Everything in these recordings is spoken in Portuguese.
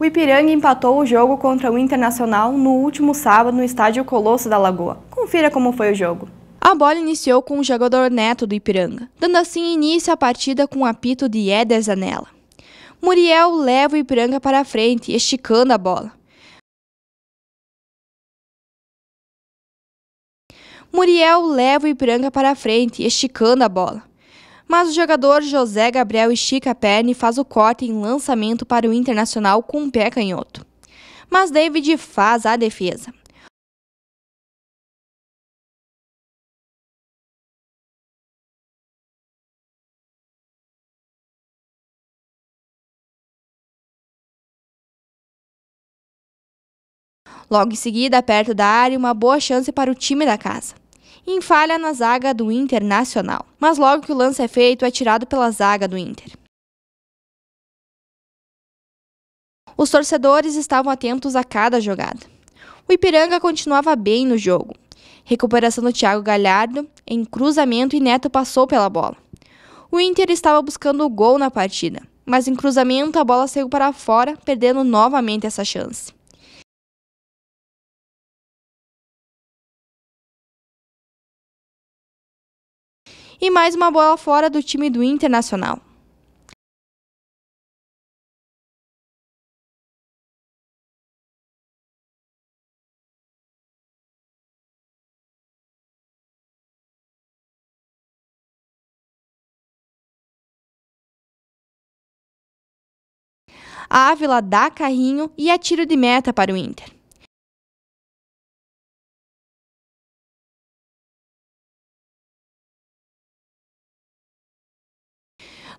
O Ipiranga empatou o jogo contra o Internacional no último sábado no estádio Colosso da Lagoa. Confira como foi o jogo. A bola iniciou com o jogador neto do Ipiranga, dando assim início à partida com o apito de Éder Zanella. Muriel leva o Ipiranga para a frente, esticando a bola. Muriel leva o Ipiranga para a frente, esticando a bola. Mas o jogador José Gabriel estica a perna e faz o corte em lançamento para o Internacional com um pé canhoto. Mas David faz a defesa. Logo em seguida, perto da área, uma boa chance para o time da casa em falha na zaga do Internacional. Mas logo que o lance é feito, é tirado pela zaga do Inter. Os torcedores estavam atentos a cada jogada. O Ipiranga continuava bem no jogo. Recuperação do Thiago Galhardo, em cruzamento e Neto passou pela bola. O Inter estava buscando o gol na partida, mas em cruzamento a bola saiu para fora, perdendo novamente essa chance. E mais uma bola fora do time do Internacional. A Ávila dá carrinho e atira de meta para o Inter.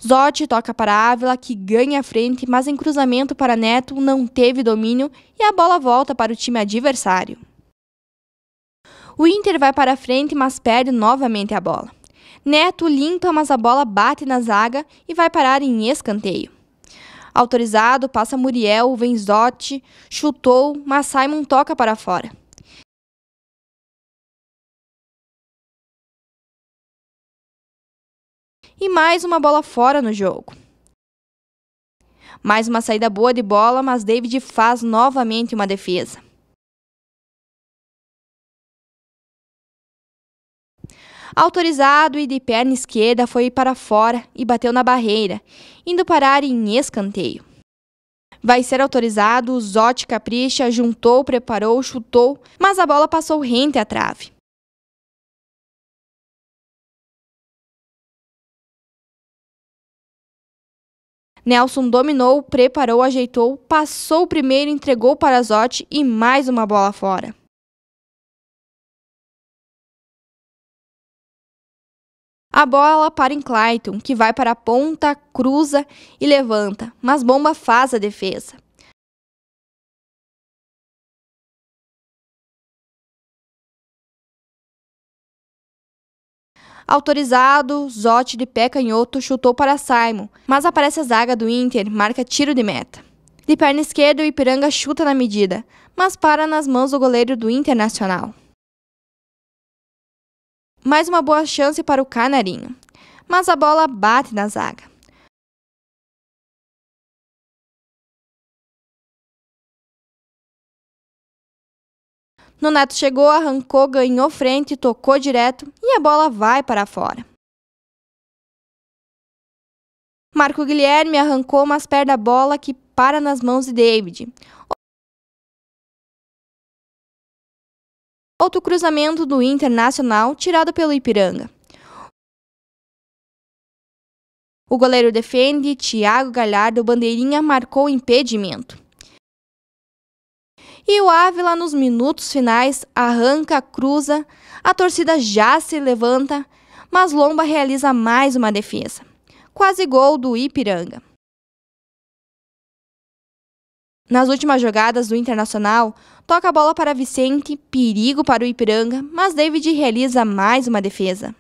Zotti toca para Ávila, que ganha a frente, mas em cruzamento para Neto não teve domínio e a bola volta para o time adversário. O Inter vai para a frente, mas perde novamente a bola. Neto limpa, mas a bola bate na zaga e vai parar em escanteio. Autorizado, passa Muriel, vem Zotti, chutou, mas Simon toca para fora. E mais uma bola fora no jogo. Mais uma saída boa de bola, mas David faz novamente uma defesa. Autorizado e de perna esquerda foi para fora e bateu na barreira, indo parar em escanteio. Vai ser autorizado, Zotti capricha, juntou, preparou, chutou, mas a bola passou rente à trave. Nelson dominou, preparou, ajeitou, passou o primeiro, entregou para Zotti e mais uma bola fora. A bola para em Clayton, que vai para a ponta, cruza e levanta, mas Bomba faz a defesa. Autorizado, Zotti de pé canhoto chutou para Simon, mas aparece a zaga do Inter, marca tiro de meta. De perna esquerda, o Ipiranga chuta na medida, mas para nas mãos do goleiro do Internacional. Mais uma boa chance para o Canarinho, mas a bola bate na zaga. Nonato chegou, arrancou, ganhou frente, tocou direto e a bola vai para fora. Marco Guilherme arrancou, mas perde a bola que para nas mãos de David. Outro cruzamento do Internacional tirado pelo Ipiranga. O goleiro defende, Thiago Galhardo, bandeirinha marcou impedimento. E o Ávila, nos minutos finais, arranca, cruza, a torcida já se levanta, mas Lomba realiza mais uma defesa. Quase gol do Ipiranga. Nas últimas jogadas do Internacional, toca a bola para Vicente, perigo para o Ipiranga, mas David realiza mais uma defesa.